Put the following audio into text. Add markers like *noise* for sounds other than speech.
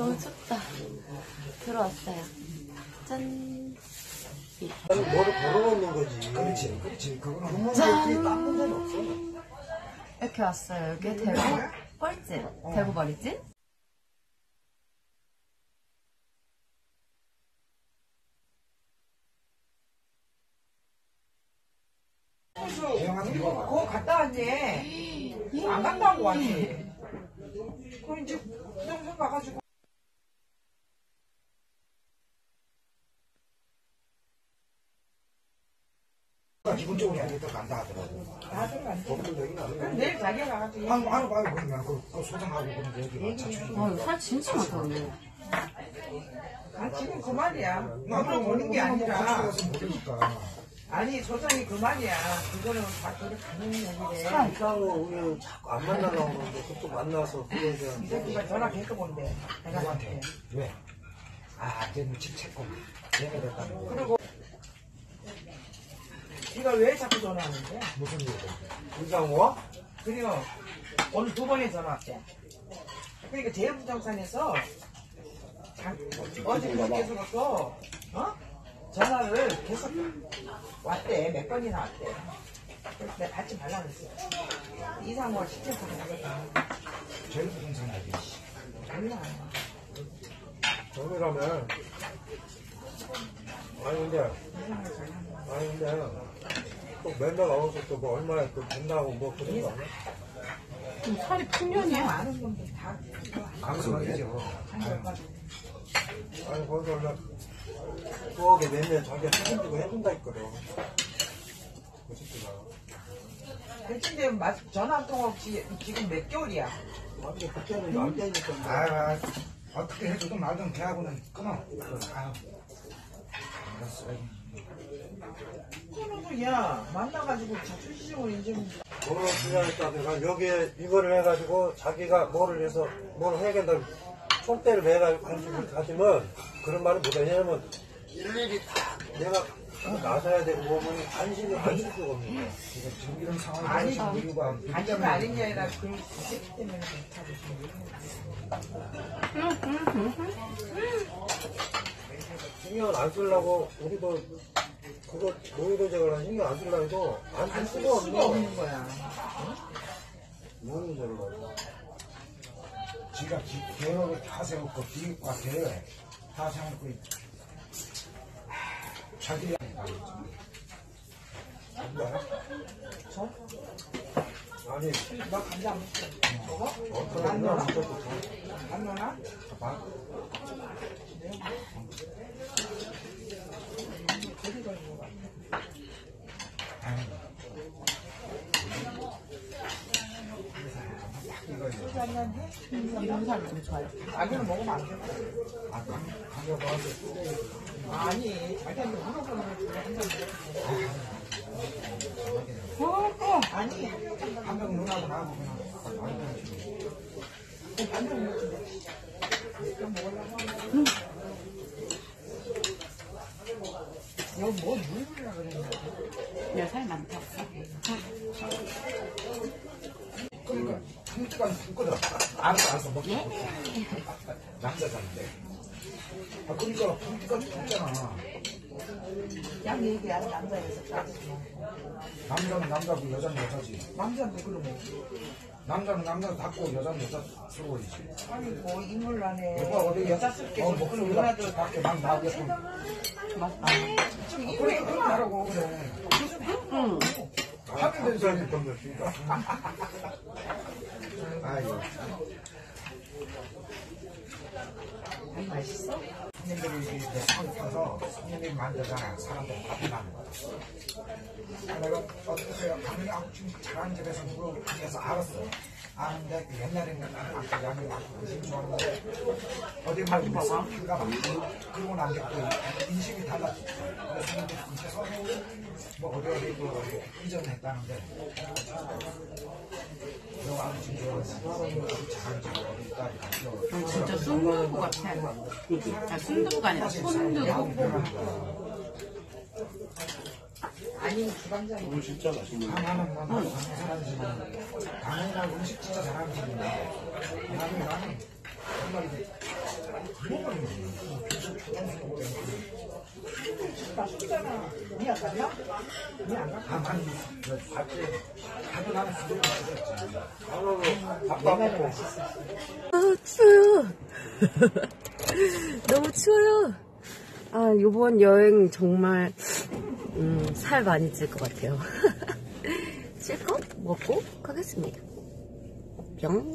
너무 춥다. 들어왔어요. 짠. 뭐를 걸어놓는 거지. 그렇지, 그렇지. 그거는 문제지 닦는 데는 없어. 이렇게 왔어요. 여기 대구 뻘찜. 대구 머리찜. 대형한테 이거 그거 갔다 왔네. 안 갔다 온거 같아. 그 이제 영상 가가지고. 기본적으로 아니더 간다 하더라고. 아니야. 그럼 내일 자기가 가가지고. 아니, 아니, 아니, 그러면 그, 그 소장하고 그런 얘기가 자주. 살 진짜 많다, 오늘. 아, 지금 그 말이야. 나도 보는 게 같이 아니라. 가서 모르니까. 아니, 소장이 그 말이야. 그거는 다 그렇게 가는 얘기래. 이상호 우리 자꾸 안 만나려고 그러는데 그또 만나서 그거에 대한 이 새끼가 전화했던 건데. 내가 누구한테? 왜? 아, 쟤는 집 채권. 됐다는 거. 그리고 네가 왜 자꾸 전화하는데? 무슨 일이고? 이상호? 그래요. 오늘 두 번에 전화 왔대. 그러니까 제일부동산에서 자- 어제 그저께서부터 어? 전화를 계속 왔대. 몇 번이나 왔대. 그래서 내가 받지 말라 그랬어. 이상호 시청 전화했다. 제일 부동산 얘기. 몰라. 정이라면 아니 근데. 아니 근데 또 맨날 나와서 또 뭐 얼마나 또 된다고 뭐 그런 거 아니야? 좀 살이 풍년이야. 아는 분들 다 강성이죠. 한적가지고 아니 거기서 원래 수억에 내면 자기가 책임지고 해준다 했거든 그 새끼가 근데 마- 전화 한 통 없이 지금 몇 개월이야? 아니 그때는 안 되니까 뭐. 아, 아, 어떻게 해주든 말든 걔하고는 끊어. 아, 알았어. 그러고 야 만나가지고 자출시중을 인증 돈을 주냐니까 내가 여기에 이거를 해가지고 자기가 뭐를 해서 뭘 해야겠다 총대를 매가 관심을 가지면 그런 말을 못해 왜냐면 일일이 다 내가 나서야 되고 보면 관심을 안줄 수가 없는 거야. 지금 이런 상황이 아니, 이유가 관심이 아닌 게 아니라 그 새끼 때문에 못하고 신경 안 쓰려고 우리도 그거 노이로제가 신경 안 쓰려고 해도 안안쓸쓸 수가 없는 없는 거야 노이로제를 가지고 지가 기- 계획을 다 세웠고 기획과 계획 다 세워놓고 자기 뭐야? 저? 아니 너 감자 안 먹어? 먹어? 어떤 안날 넣어? 진짜 좋다 안 넣나? 봐. 어디 걸린 거 같아 이거 소주 한잔 해? 이런 살이 좀 좋아요. 자기는 먹으면 안 돼. 아, 아니, 자기한테 물어보는 걸. 어, 아니, 한명 누나하고 나하고. 좀 먹으려고 하면. 음. 여기 뭐 물이라 그랬냐? 내가 살 많다고. 그러니까 한때가 있거든. 알았어, 알았어, 먹게. 남자잖데. 아, 그러니까 분기가 없잖아. 양 얘기야, 남자에서 남자는 남자고 여자는 여자지. 남자인데 그러면. 남자는 남자답고 여자는 여자스러워야지. 아니, 뭐, 인물 안에 여보 어디 여자스럽게 어, 좀 그런 누나들 밖에 막 나오게끔. 맞다. 좀 그래, 그렇게 하라고 그래. 응. 하면 되지. 갑자기 던졌으니까 아니, 맛있어? 손님들이 이제 상을 타서 손님들이 만들잖아. 사람들 밥이 나는 거야. 아, 내가 어떻게 가면 아, 지금 잘하는 집에서 해서 알았어. 아는데 그 옛날에는 아까 양이 많고 관심 좋았는데 어디 뭐 무슨 피가 많고 그러고 난게또 인식이 달랐지. 그래서 뭐 어디 어디 이전했다는데 너 이렇게 어, 진짜 순두부 같아. 아, 순두부가 아니라 손두부. 아니면 주방장이 오늘 진짜 건 나는 잘하는 집은 강하니까 음식 진짜 잘하는 집인데 나는 나는 정말 이제 나 술잖아. 니안 갔나? 니안 갔나? 가만히 있어. 봤지? 가도 나는 마셨지. 나는 밥도 안 먹고 아, 추워요. *laughs* 너무 추워요. 아, 요번 여행 정말, 음, 살 많이 찔 것 같아요. *laughs* 실컷 먹고 가겠습니다. 뿅.